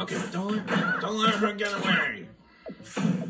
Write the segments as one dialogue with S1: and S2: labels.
S1: Okay, don't let, don't let her get away.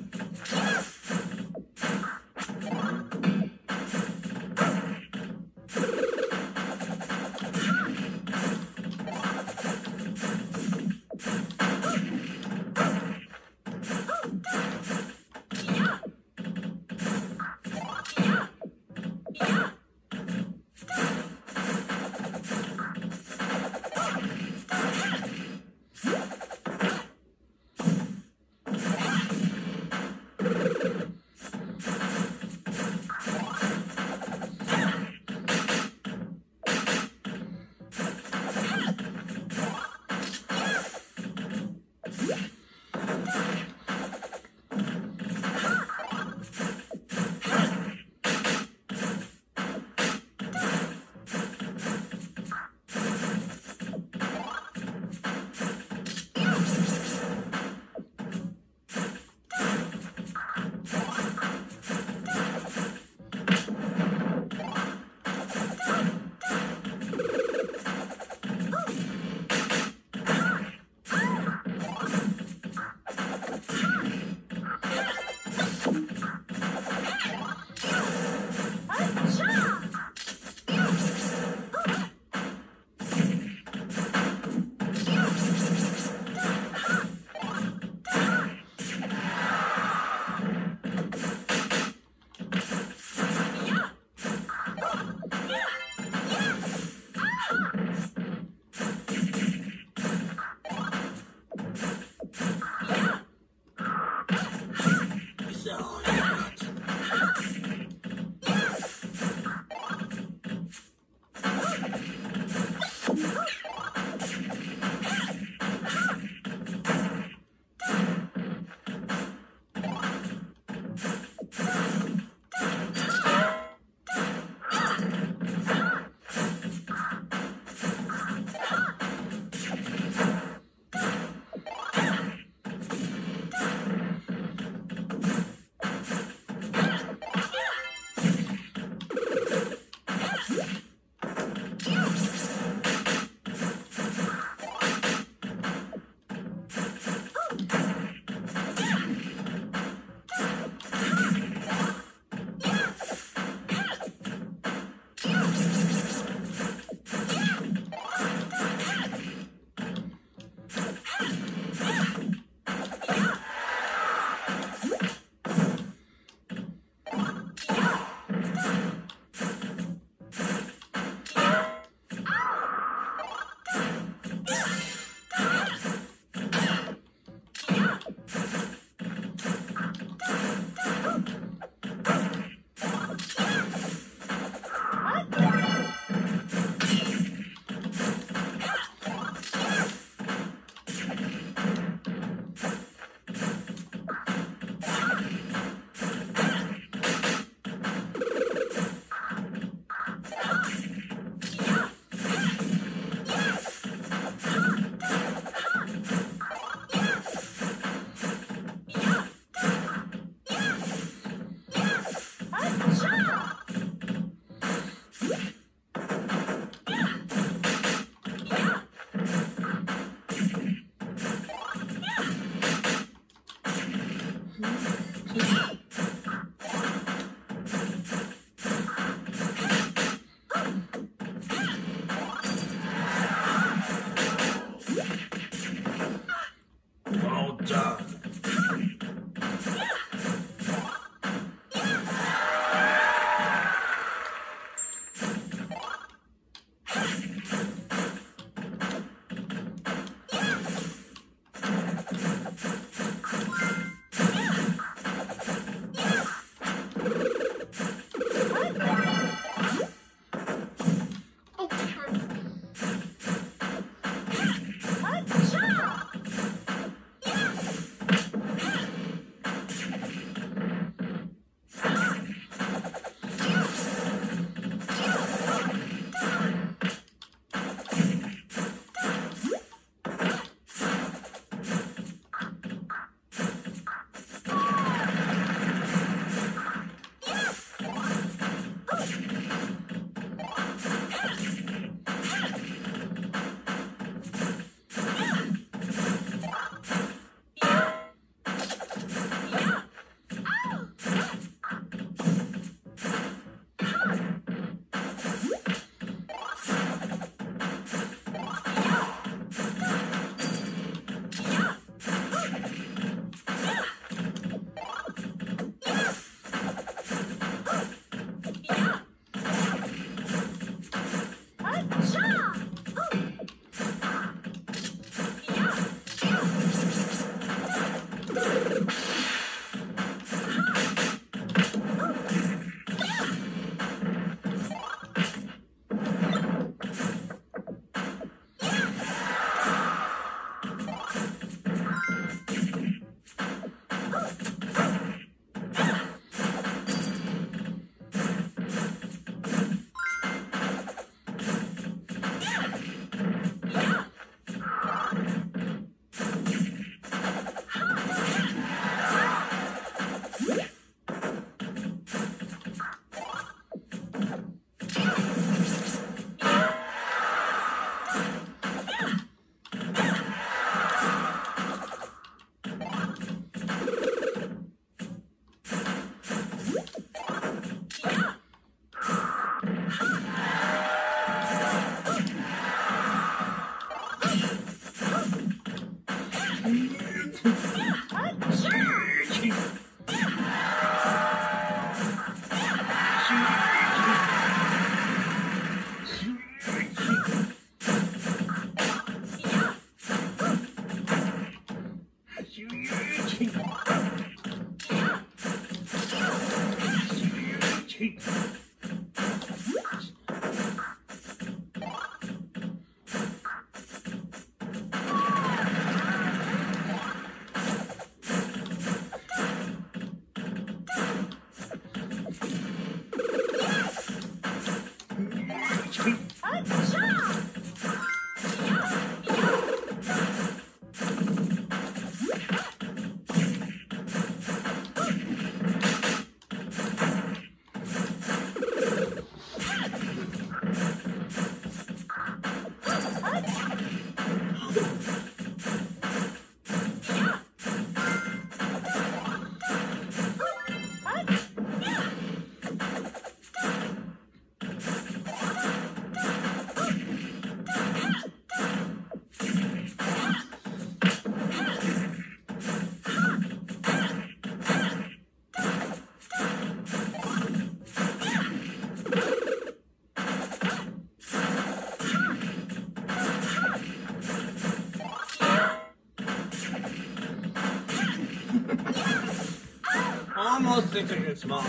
S1: Almost thinks it's small.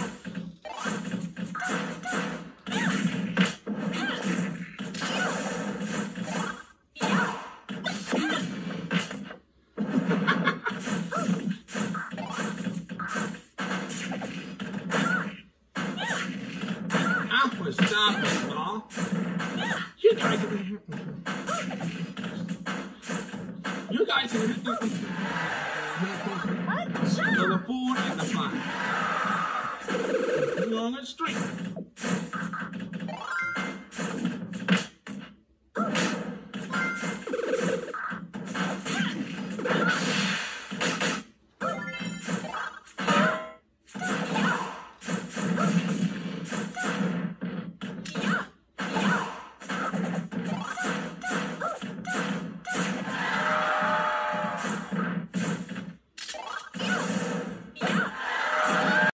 S1: I was stopping small. You guys You guys The fool and the fun. Long and straight.